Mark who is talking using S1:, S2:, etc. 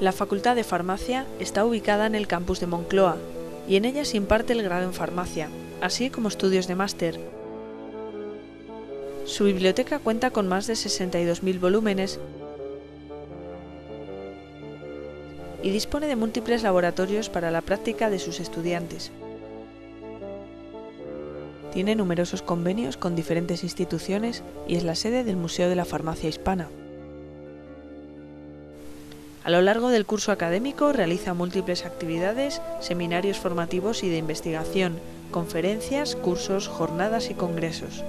S1: La Facultad de Farmacia está ubicada en el campus de Moncloa y en ella se imparte el grado en farmacia, así como estudios de máster. Su biblioteca cuenta con más de 62.000 volúmenes y dispone de múltiples laboratorios para la práctica de sus estudiantes. Tiene numerosos convenios con diferentes instituciones y es la sede del Museo de la Farmacia Hispana. A lo largo del curso académico realiza múltiples actividades, seminarios formativos y de investigación, conferencias, cursos, jornadas y congresos.